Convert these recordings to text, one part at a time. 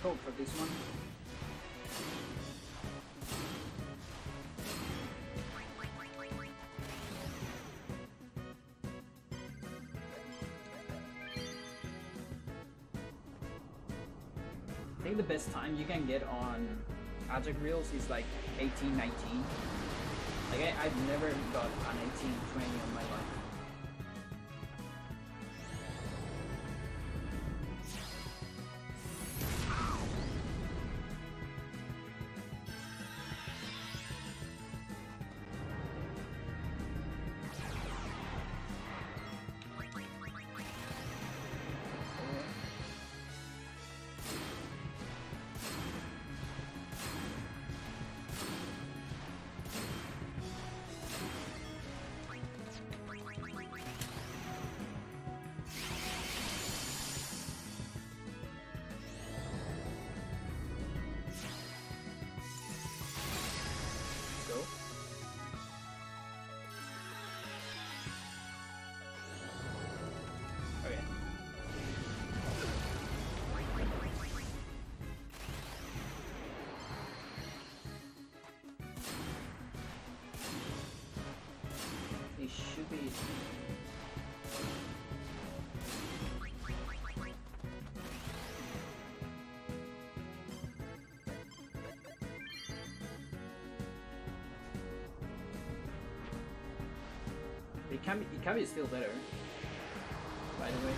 scope for this one. I think the best time you can get on object reels is like 18, 19. Like I, I've never got an 18, 20 on my life. It should be. It can be, it can be still better. By the way.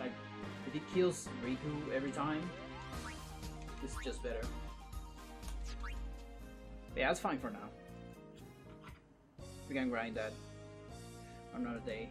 Like, if he kills Rikku every time, it's just better. Yeah, it's fine for now. We can grind that another day.